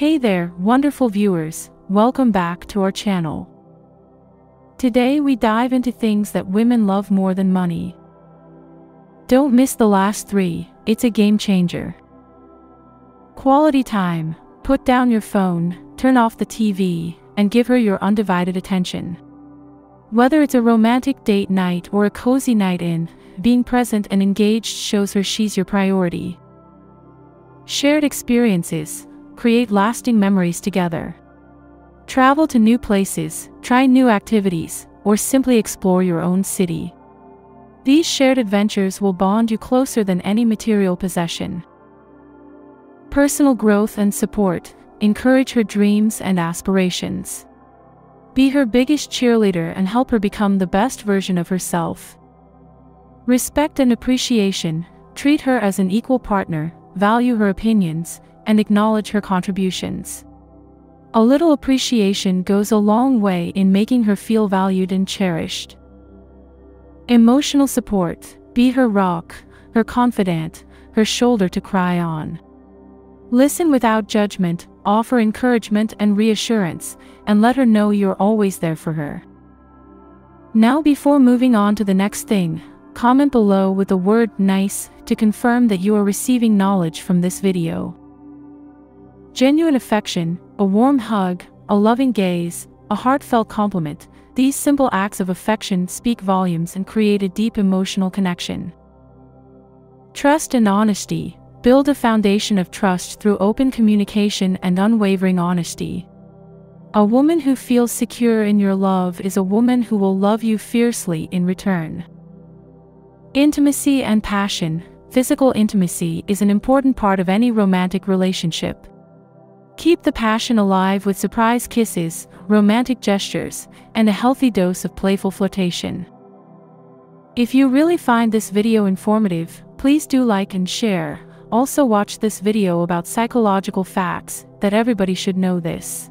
Hey there, wonderful viewers, welcome back to our channel. Today we dive into things that women love more than money. Don't miss the last three, it's a game changer. Quality time. Put down your phone, turn off the TV, and give her your undivided attention. Whether it's a romantic date night or a cozy night in, being present and engaged shows her she's your priority. Shared experiences create lasting memories together. Travel to new places, try new activities, or simply explore your own city. These shared adventures will bond you closer than any material possession. Personal growth and support encourage her dreams and aspirations. Be her biggest cheerleader and help her become the best version of herself. Respect and appreciation treat her as an equal partner, value her opinions, and acknowledge her contributions. A little appreciation goes a long way in making her feel valued and cherished. Emotional support be her rock, her confidant, her shoulder to cry on. Listen without judgment, offer encouragement and reassurance, and let her know you're always there for her. Now before moving on to the next thing, comment below with the word nice to confirm that you are receiving knowledge from this video. Genuine affection, a warm hug, a loving gaze, a heartfelt compliment, these simple acts of affection speak volumes and create a deep emotional connection. Trust and honesty, build a foundation of trust through open communication and unwavering honesty. A woman who feels secure in your love is a woman who will love you fiercely in return. Intimacy and passion, physical intimacy is an important part of any romantic relationship. Keep the passion alive with surprise kisses, romantic gestures, and a healthy dose of playful flirtation. If you really find this video informative, please do like and share. Also watch this video about psychological facts that everybody should know this.